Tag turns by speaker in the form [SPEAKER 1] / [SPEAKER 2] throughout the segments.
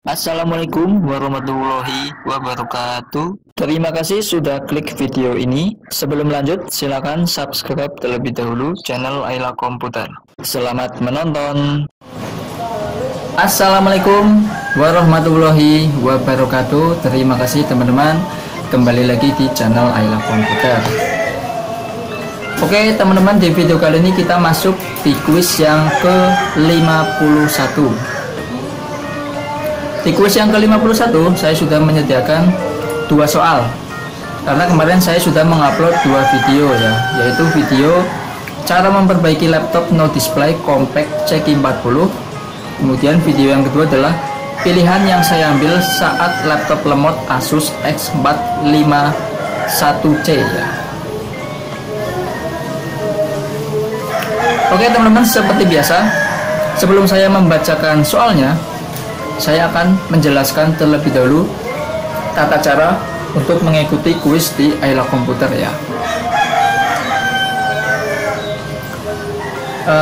[SPEAKER 1] Assalamualaikum warahmatullahi wabarakatuh. Terima kasih sudah klik video ini. Sebelum lanjut, silakan subscribe terlebih dahulu channel Ayla Komputer. Selamat menonton. Assalamualaikum warahmatullahi wabarakatuh. Terima kasih teman-teman. Kembali lagi di channel Ayla Komputer. Oke teman-teman di video kali ini kita masuk di quiz yang ke-51 di kuis yang ke-51 saya sudah menyediakan dua soal. Karena kemarin saya sudah mengupload dua video ya yaitu video cara memperbaiki laptop no display compact CQ40 kemudian video yang kedua adalah pilihan yang saya ambil saat laptop lemot Asus X451C ya. Oke teman-teman seperti biasa sebelum saya membacakan soalnya saya akan menjelaskan terlebih dahulu tata cara untuk mengikuti kuis di Ayla Komputer ya. E,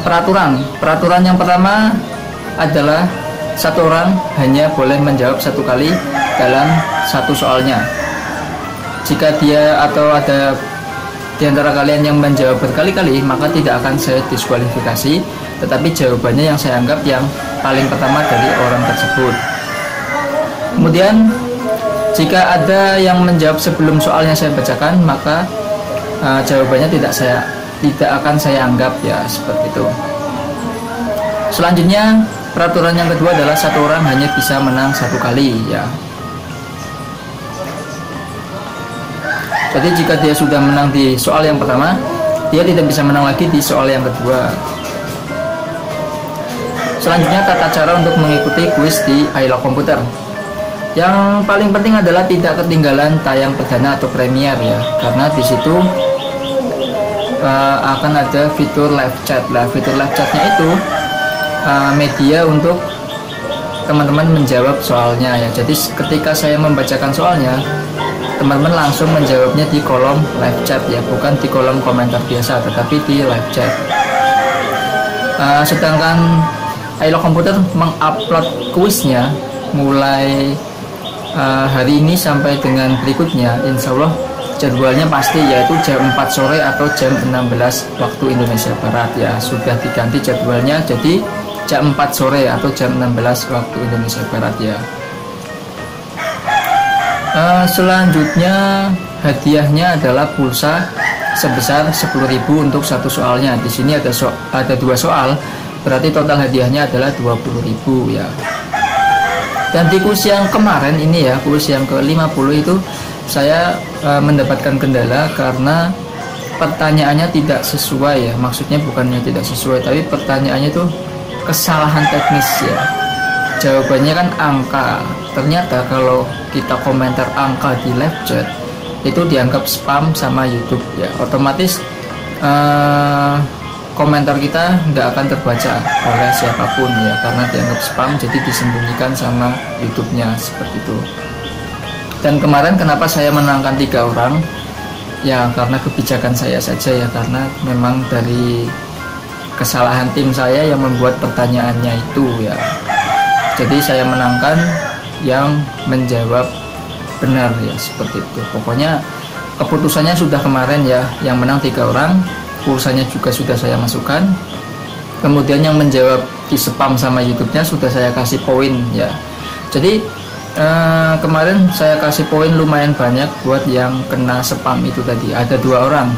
[SPEAKER 1] peraturan, peraturan yang pertama adalah satu orang hanya boleh menjawab satu kali dalam satu soalnya. Jika dia atau ada di antara kalian yang menjawab berkali-kali, maka tidak akan saya diskualifikasi, tetapi jawabannya yang saya anggap yang paling pertama dari orang tersebut. Kemudian, jika ada yang menjawab sebelum soalnya saya bacakan, maka uh, jawabannya tidak saya tidak akan saya anggap ya seperti itu. Selanjutnya, peraturan yang kedua adalah satu orang hanya bisa menang satu kali ya. Jadi jika dia sudah menang di soal yang pertama, dia tidak bisa menang lagi di soal yang kedua. Selanjutnya tata cara untuk mengikuti kuis di iLog Komputer. Yang paling penting adalah tidak ketinggalan tayang perdana atau premier ya, karena di situ uh, akan ada fitur live chat lah. Fitur live chatnya itu uh, media untuk teman-teman menjawab soalnya ya. Jadi ketika saya membacakan soalnya, teman-teman langsung menjawabnya di kolom live chat ya bukan di kolom komentar biasa tetapi di live chat uh, sedangkan Ailo Komputer mengupload kuisnya mulai uh, hari ini sampai dengan berikutnya. Insya Allah jadwalnya pasti yaitu jam 4 sore atau jam 16 waktu Indonesia Barat. Ya sudah diganti jadwalnya jadi jam 4 sore atau jam 16 waktu Indonesia Barat ya. Uh, selanjutnya hadiahnya adalah pulsa sebesar 10.000 untuk satu soalnya. Di sini ada so ada dua soal, berarti total hadiahnya adalah 20.000 ya. Dan di kuis yang kemarin ini ya, kuis yang ke-50 itu saya uh, mendapatkan kendala karena pertanyaannya tidak sesuai ya. Maksudnya bukannya tidak sesuai, tapi pertanyaannya itu kesalahan teknis ya. Jawabannya kan angka. Ternyata kalau kita komentar angka di live chat itu dianggap spam sama YouTube ya otomatis uh, komentar kita nggak akan terbaca oleh siapa pun ya karena dianggap spam jadi disembunyikan sama YouTube-nya seperti itu. Dan kemarin kenapa saya menangkan tiga orang? Ya karena kebijakan saya saja ya karena memang dari kesalahan tim saya yang membuat pertanyaannya itu ya. Jadi saya menangkan yang menjawab benar ya seperti itu. Pokoknya keputusannya sudah kemarin ya yang menang tiga orang pulsanya juga sudah saya masukkan. Kemudian yang menjawab di spam sama YouTube-nya sudah saya kasih poin ya. Jadi eh, kemarin saya kasih poin lumayan banyak buat yang kena spam itu tadi. Ada dua orang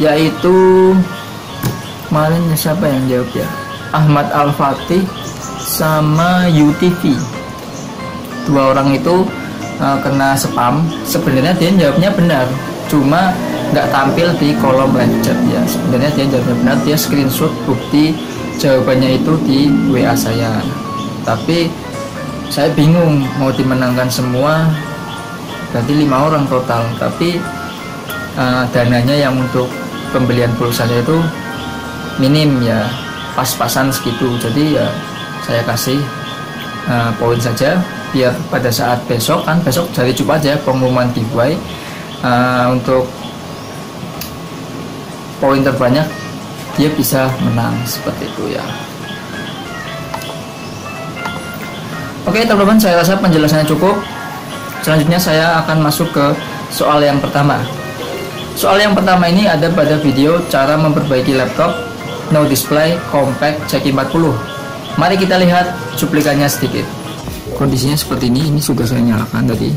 [SPEAKER 1] yaitu kemarin siapa yang jawab ya? Ahmad Al Fatih sama UTV dua orang itu uh, kena spam. Sebenarnya dia jawabnya benar cuma nggak tampil di kolom live chat ya. Sebenarnya dia jawabnya benar dia screenshot bukti jawabannya itu di WA saya. Tapi saya bingung mau dimenangkan semua berarti lima orang total. Tapi uh, dananya yang untuk pembelian pulsanya itu minim ya. Pas-pasan segitu. Jadi ya saya kasih uh, poin saja. Biar pada saat besok kan besok dari Jumat ya pengumuman giveaway uh, untuk poin terbanyak dia bisa menang seperti itu ya. Oke teman-teman saya rasa penjelasannya cukup. Selanjutnya saya akan masuk ke soal yang pertama. Soal yang pertama ini ada pada video cara memperbaiki laptop no display compact CQ40 Mari kita lihat cuplikannya sedikit. Kondisinya seperti ini, ini sudah saya nyalakan tadi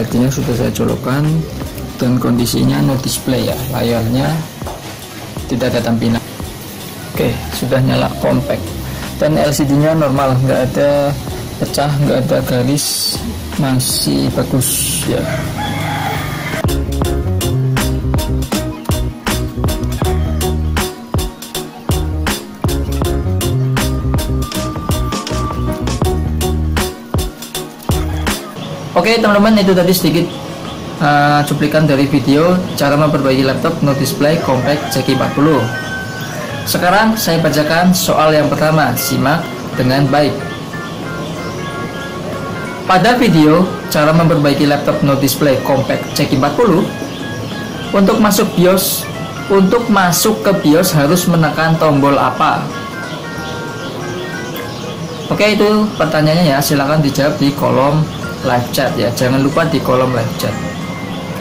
[SPEAKER 1] Settingnya sudah saya colokkan dan kondisinya no display ya layarnya tidak ada tampilan. Oke sudah nyala compact. Dan LCD nya normal nggak ada pecah nggak ada garis masih bagus ya Oke teman-teman itu tadi sedikit uh, cuplikan dari video cara memperbaiki laptop no display compact CQ40 sekarang saya bacakan soal yang pertama simak dengan baik. Pada video cara memperbaiki laptop no display compact CQ40 untuk masuk BIOS untuk masuk ke BIOS harus menekan tombol apa? Oke itu pertanyaannya ya silahkan dijawab di kolom live chat ya. Jangan lupa di kolom live chat.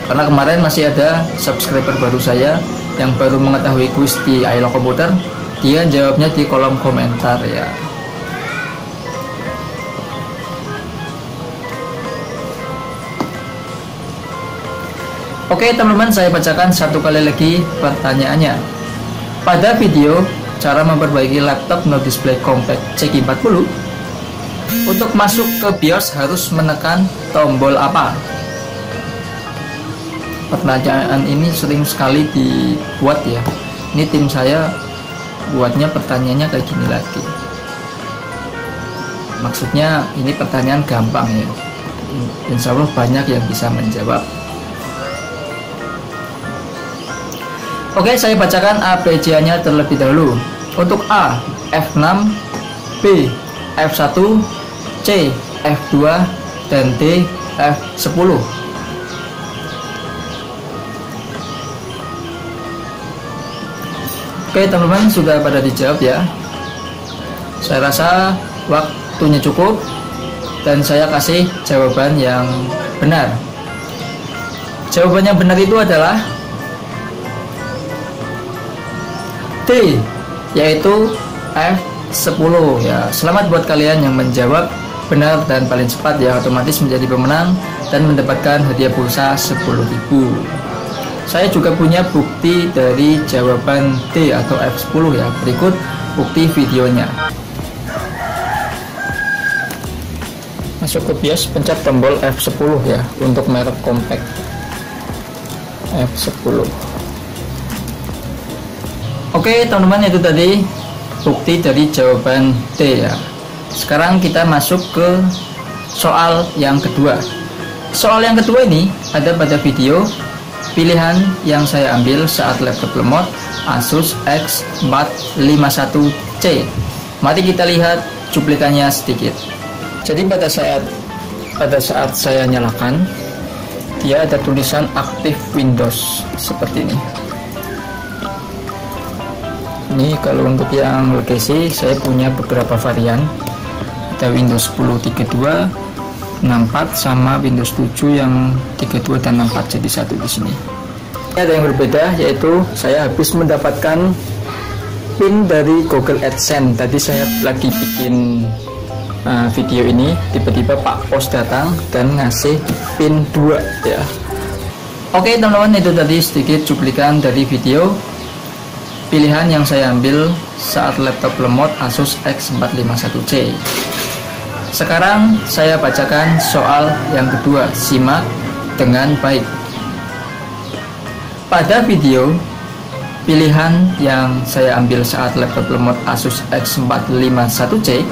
[SPEAKER 1] Karena kemarin masih ada subscriber baru saya yang baru mengetahui kuis di Ailo Komputer dia jawabnya di kolom komentar ya. Oke teman-teman saya bacakan satu kali lagi pertanyaannya. Pada video cara memperbaiki laptop no display compact CQ40 untuk masuk ke BIOS harus menekan tombol apa? Pertanyaan ini sering sekali dibuat ya. Ini tim saya buatnya pertanyaannya kayak gini lagi. Maksudnya ini pertanyaan gampang ya. Insya Allah banyak yang bisa menjawab. Oke saya bacakan ABC nya terlebih dahulu. Untuk A F6 B F1 C F2 dan D F10 Oke teman-teman sudah pada dijawab ya. Saya rasa waktunya cukup Dan saya kasih jawaban yang benar. Jawaban yang benar itu adalah D Yaitu F10 ya Selamat buat kalian yang menjawab benar dan paling cepat ya Otomatis menjadi pemenang Dan mendapatkan hadiah pulsa 10.000 saya juga punya bukti dari jawaban D atau F10 ya. Berikut bukti videonya. Masuk ke BIOS, pencet tombol F10 ya untuk merek compact. F10. Oke, teman-teman itu tadi bukti dari jawaban D ya. Sekarang kita masuk ke soal yang kedua. Soal yang kedua ini ada pada video Pilihan yang saya ambil saat laptop lemot Asus X451C. Mari kita lihat cuplikannya sedikit. Jadi pada saat pada saat saya nyalakan, dia ada tulisan aktif Windows seperti ini. Ini kalau untuk yang legacy saya punya beberapa varian. Ada Windows 10 32, 64 sama Windows 7 yang 32 dan 64 jadi satu di sini. Ada yang berbeda yaitu saya habis mendapatkan pin dari Google AdSense. Tadi saya lagi bikin uh, video ini, tiba-tiba Pak Pos datang dan ngasih pin 2 ya. Oke teman-teman itu tadi sedikit cuplikan dari video pilihan yang saya ambil saat laptop lemot Asus X451C. Sekarang saya bacakan soal yang kedua, simak dengan baik. Pada video pilihan yang saya ambil saat laptop lemot Asus X451C,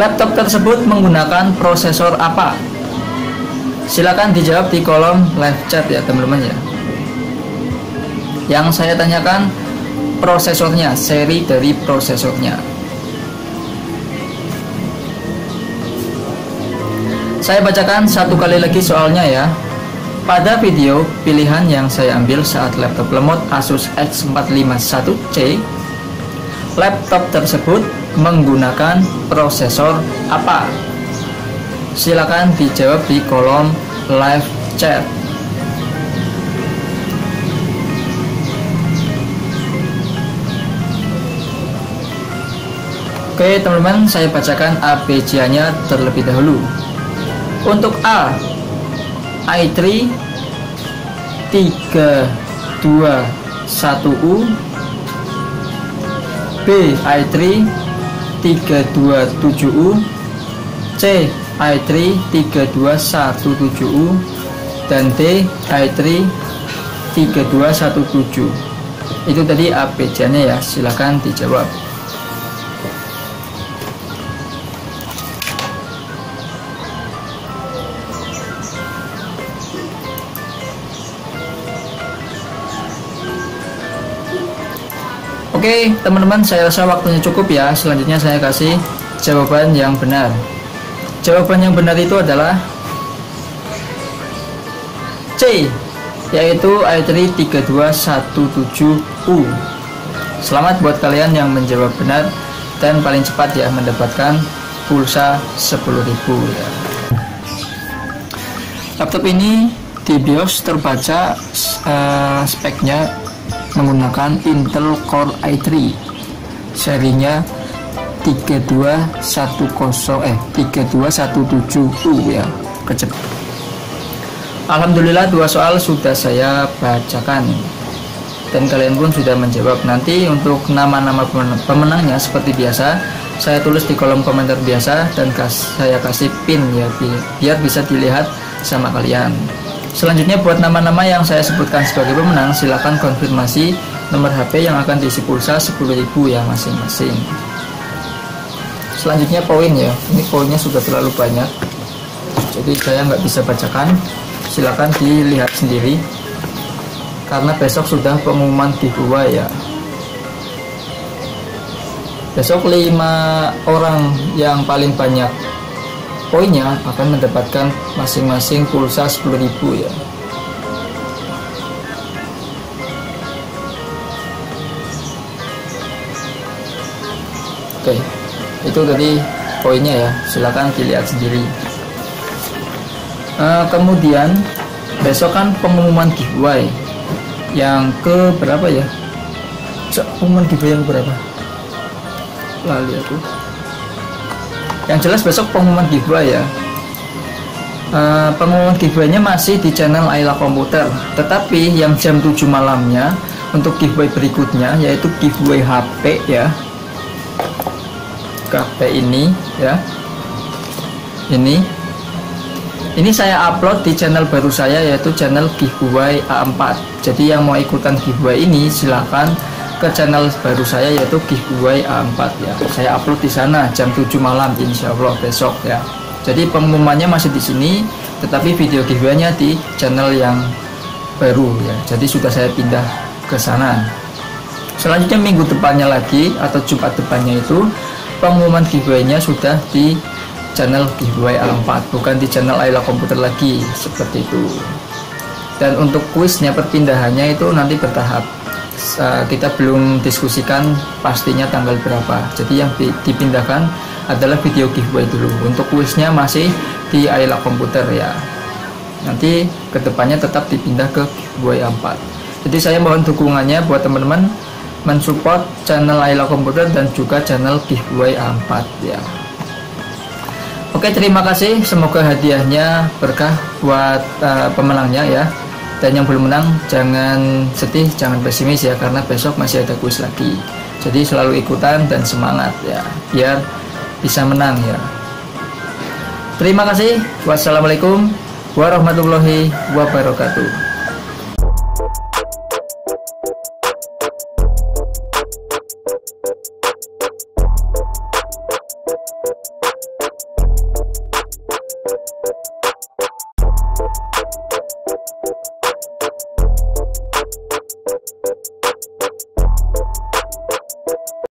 [SPEAKER 1] laptop tersebut menggunakan prosesor apa? Silakan dijawab di kolom live chat ya teman-teman ya. Yang saya tanyakan prosesornya, seri dari prosesornya. Saya bacakan satu kali lagi soalnya ya. Pada video pilihan yang saya ambil saat laptop lemot Asus X451C, laptop tersebut menggunakan prosesor apa? Silakan dijawab di kolom live chat. Oke teman-teman, saya bacakan ABC-nya terlebih dahulu. Untuk A, i3 321U B, i3 327U C, i3 3217U dan D, i3 3217 itu tadi ABC-nya ya silahkan dijawab Oke teman-teman saya rasa waktunya cukup ya. Selanjutnya saya kasih jawaban yang benar. Jawaban yang benar itu adalah C Yaitu i3 3217U Selamat buat kalian yang menjawab benar Dan paling cepat ya mendapatkan pulsa 10.000 ya. Laptop ini di BIOS terbaca uh, speknya menggunakan Intel Core i3 serinya 3210 eh 3217U ya kecep Alhamdulillah dua soal sudah saya bacakan. Dan kalian pun sudah menjawab. Nanti untuk nama-nama pemenangnya seperti biasa saya tulis di kolom komentar biasa dan saya kasih pin ya biar bisa dilihat sama kalian Selanjutnya buat nama-nama yang saya sebutkan sebagai pemenang silahkan konfirmasi nomor HP yang akan diisi pulsa 10.000 ya masing-masing. Selanjutnya poin ya, ini poinnya sudah terlalu banyak, jadi saya nggak bisa bacakan. Silahkan dilihat sendiri karena besok sudah pengumuman giveaway ya. Besok lima orang yang paling banyak poinnya akan mendapatkan masing-masing pulsa 10.000 ya. Oke itu tadi poinnya ya. Silahkan dilihat sendiri. Uh, kemudian besok kan pengumuman giveaway. Yang ke berapa ya? Pengumuman giveaway yang berapa? Lali aku yang jelas besok pengumuman giveaway ya. Uh, pengumuman giveaway-nya masih di channel Ayla Komputer. Tetapi yang jam 7 malamnya untuk giveaway berikutnya yaitu giveaway HP ya. HP ini ya. Ini. Ini saya upload di channel baru saya yaitu channel giveaway A4 jadi yang mau ikutan giveaway ini silahkan ke channel baru saya yaitu giveaway A4 ya. Saya upload di sana jam 7 malam insya Allah besok ya. Jadi pengumumannya masih di sini, tetapi video giveaway-nya di channel yang baru ya. Jadi sudah saya pindah ke sana. Selanjutnya minggu depannya lagi atau Jumat depannya itu pengumuman giveaway-nya sudah di channel giveaway A4 bukan di channel Ayla Komputer lagi seperti itu. Dan untuk kuisnya perpindahannya itu nanti bertahap kita belum diskusikan pastinya tanggal berapa. Jadi yang dipindahkan adalah video giveaway dulu. Untuk kuisnya masih di Ayla Komputer ya. Nanti ke depannya tetap dipindah ke giveaway 4 jadi saya mohon dukungannya buat teman-teman mensupport channel Ayla Komputer dan juga channel giveaway A4 ya. Oke terima kasih. Semoga hadiahnya berkah buat uh, pemenangnya ya dan yang belum menang jangan sedih jangan pesimis ya karena besok masih ada kuis lagi. Jadi selalu ikutan dan semangat ya biar bisa menang ya. Terima kasih. Wassalamualaikum warahmatullahi wabarakatuh